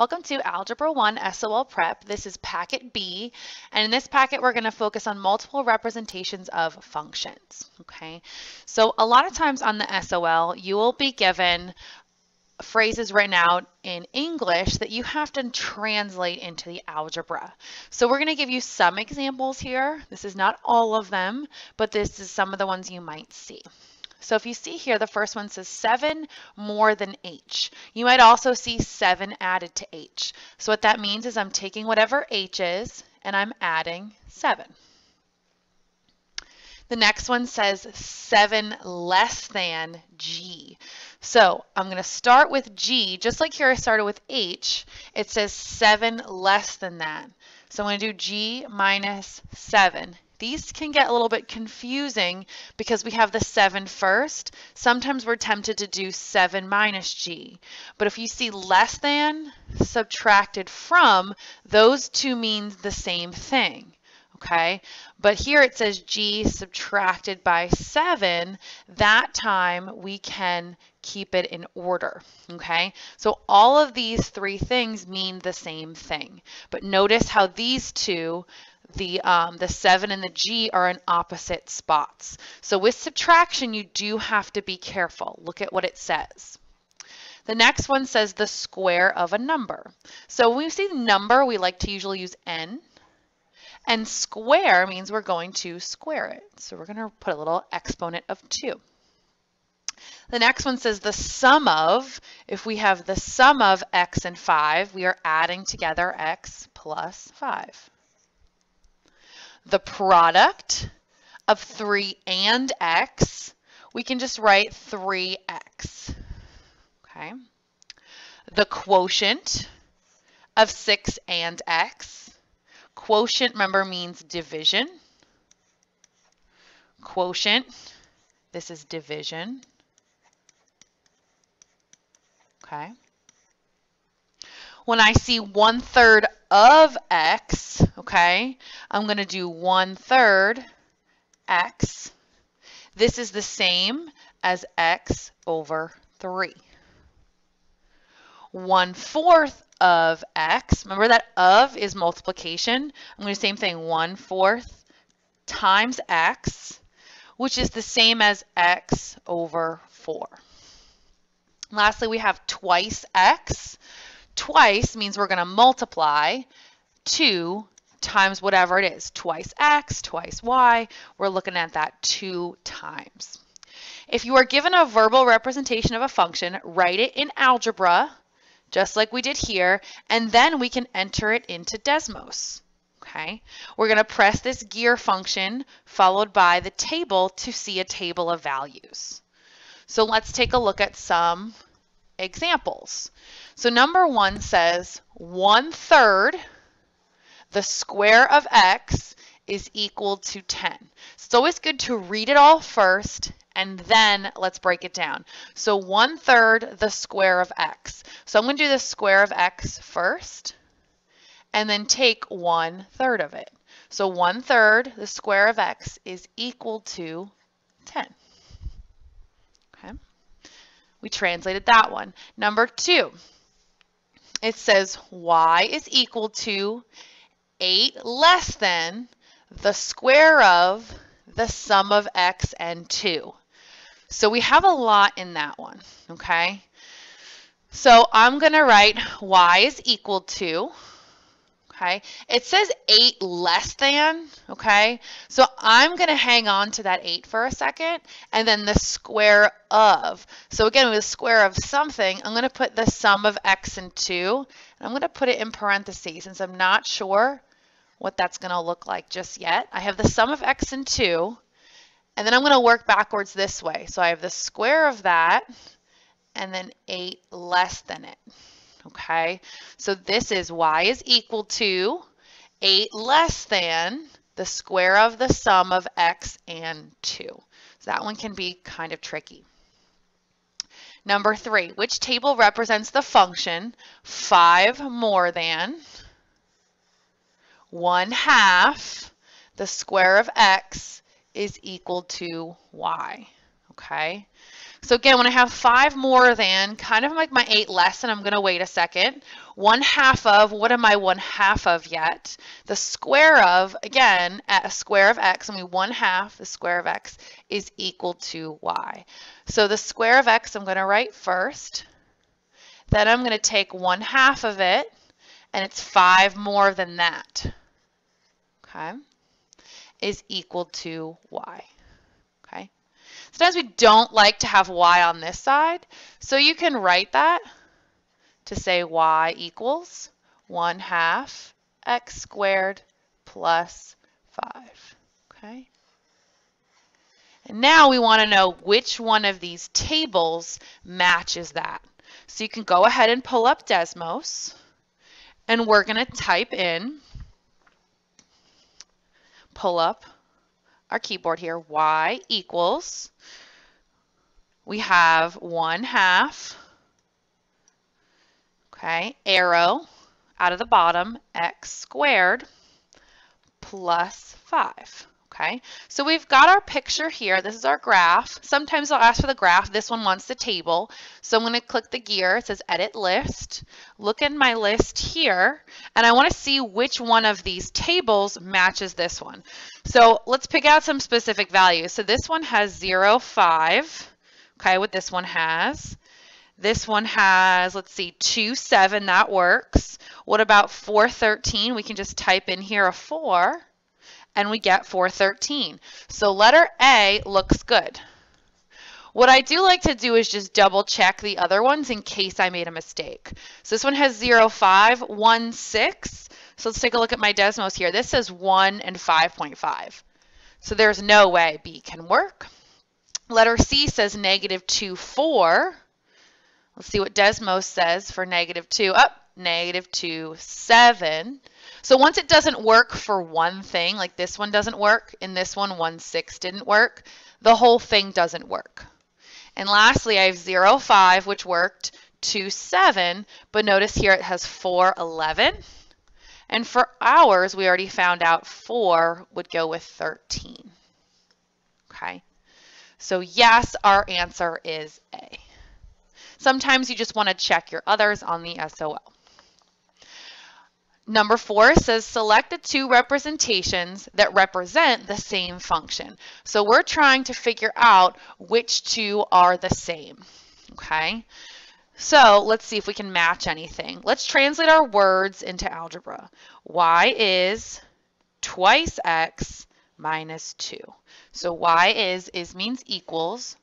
Welcome to Algebra 1 SOL Prep. This is packet B, and in this packet we're going to focus on multiple representations of functions. Okay, so a lot of times on the SOL you will be given phrases written out in English that you have to translate into the algebra. So we're going to give you some examples here. This is not all of them, but this is some of the ones you might see. So if you see here, the first one says 7 more than h. You might also see 7 added to h. So what that means is I'm taking whatever h is and I'm adding 7. The next one says 7 less than g. So I'm going to start with g, just like here I started with h. It says 7 less than that. So I'm going to do g minus 7. These can get a little bit confusing because we have the 7 first. Sometimes we're tempted to do 7 minus g. But if you see less than subtracted from, those two mean the same thing. Okay, but here it says g subtracted by 7. That time we can keep it in order. Okay, so all of these three things mean the same thing. But notice how these two the, um, the 7 and the G are in opposite spots. So with subtraction, you do have to be careful. Look at what it says. The next one says the square of a number. So when we see number, we like to usually use n. And square means we're going to square it. So we're going to put a little exponent of 2. The next one says the sum of, if we have the sum of x and 5, we are adding together x plus 5 the product of 3 and x, we can just write 3x. Okay. The quotient of 6 and x. Quotient, remember, means division. Quotient, this is division. Okay. When I see one third of x, okay, I'm going to do one third x. This is the same as x over 3. One fourth of x, remember that of is multiplication. I'm going to do the same thing, one fourth times x, which is the same as x over 4. Lastly, we have twice x twice means we're going to multiply 2 times whatever it is, twice x, twice y. We're looking at that two times. If you are given a verbal representation of a function, write it in algebra, just like we did here, and then we can enter it into Desmos. Okay, we're going to press this gear function followed by the table to see a table of values. So let's take a look at some examples. So number one says one third the square of x is equal to 10. It's always good to read it all first and then let's break it down. So one third the square of x. So I'm going to do the square of x first and then take one third of it. So one third the square of x is equal to 10. Okay. We translated that one. Number two, it says y is equal to 8 less than the square of the sum of x and 2. So we have a lot in that one, okay? So I'm going to write y is equal to okay? It says 8 less than, okay? So I'm going to hang on to that 8 for a second, and then the square of. So again, with the square of something, I'm going to put the sum of x and 2, and I'm going to put it in parentheses since I'm not sure what that's going to look like just yet. I have the sum of x and 2, and then I'm going to work backwards this way. So I have the square of that, and then 8 less than it okay? So this is y is equal to 8 less than the square of the sum of x and 2. So that one can be kind of tricky. Number three, which table represents the function 5 more than 1 half the square of x is equal to y, okay? So again, when I have five more than, kind of like my eight less, and I'm going to wait a second. One half of, what am I one half of yet? The square of, again, at a square of x, I mean one half, the square of x, is equal to y. So the square of x I'm going to write first. Then I'm going to take one half of it, and it's five more than that. Okay, is equal to y. Okay. Sometimes we don't like to have y on this side, so you can write that to say y equals 1 half x squared plus 5. Okay. And now we want to know which one of these tables matches that. So you can go ahead and pull up Desmos, and we're going to type in, pull up our keyboard here, y equals, we have 1 half, okay, arrow out of the bottom, x squared plus 5. Okay, so we've got our picture here. This is our graph. Sometimes I'll ask for the graph. This one wants the table. So I'm going to click the gear. It says edit list. Look in my list here, and I want to see which one of these tables matches this one. So let's pick out some specific values. So this one has 0, 5. Okay, what this one has. This one has, let's see, 2, 7. That works. What about 4, 13? We can just type in here a 4 and we get 413. So letter A looks good. What I do like to do is just double check the other ones in case I made a mistake. So this one has 0, 5, 1, 6. So let's take a look at my Desmos here. This says 1 and 5.5. So there's no way B can work. Letter C says negative 2, 4. Let's see what Desmos says for negative 2. Up, oh, negative 2, 7. So once it doesn't work for one thing, like this one doesn't work, and this one, 1, 6 didn't work, the whole thing doesn't work. And lastly, I have 0, 5, which worked, 2, 7, but notice here it has 4, 11. And for ours, we already found out 4 would go with 13. Okay, so yes, our answer is A. Sometimes you just want to check your others on the SOL. Number four says select the two representations that represent the same function. So we're trying to figure out which two are the same. Okay, so let's see if we can match anything. Let's translate our words into algebra. y is twice x minus 2. So y is, is means equals.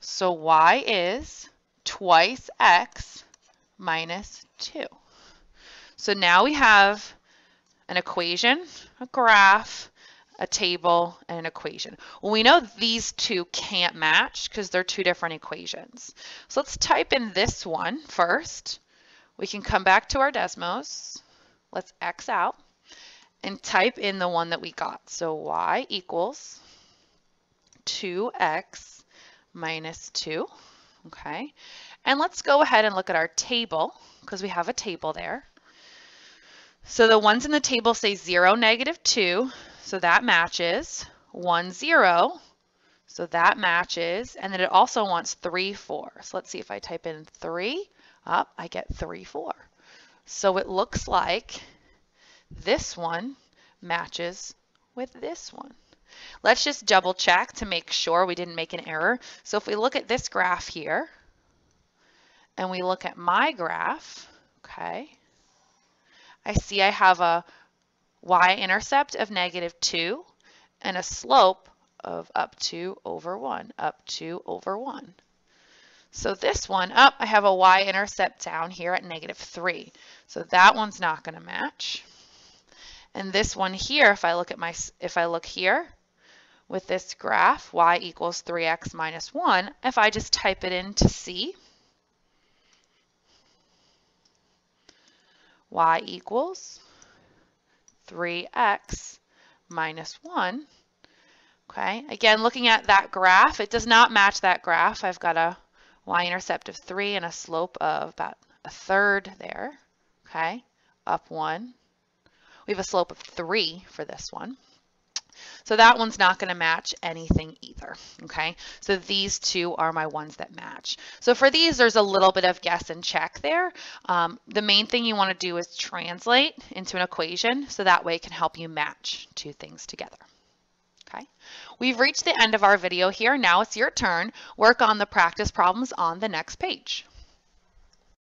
So y is twice x minus 2. So now we have an equation, a graph, a table, and an equation. Well, we know these two can't match because they're two different equations. So let's type in this one first. We can come back to our Desmos. Let's X out and type in the one that we got. So y equals 2x minus 2. Okay. And let's go ahead and look at our table because we have a table there. So the ones in the table say 0, negative 2, so that matches. 1, 0, so that matches. And then it also wants 3, 4. So let's see if I type in 3, up, oh, I get 3, 4. So it looks like this one matches with this one. Let's just double check to make sure we didn't make an error. So if we look at this graph here, and we look at my graph, okay, I see I have a y-intercept of negative 2 and a slope of up 2 over 1, up 2 over 1. So this one, up, I have a y-intercept down here at negative 3. So that one's not going to match. And this one here, if I look at my, if I look here with this graph, y equals 3x minus 1, if I just type it into C, y equals 3x minus 1. Okay, again, looking at that graph, it does not match that graph. I've got a y-intercept of 3 and a slope of about a third there. Okay, up 1. We have a slope of 3 for this one. So that one's not going to match anything either, okay? So these two are my ones that match. So for these, there's a little bit of guess and check there. Um, the main thing you want to do is translate into an equation so that way it can help you match two things together. Okay, we've reached the end of our video here. Now it's your turn. Work on the practice problems on the next page.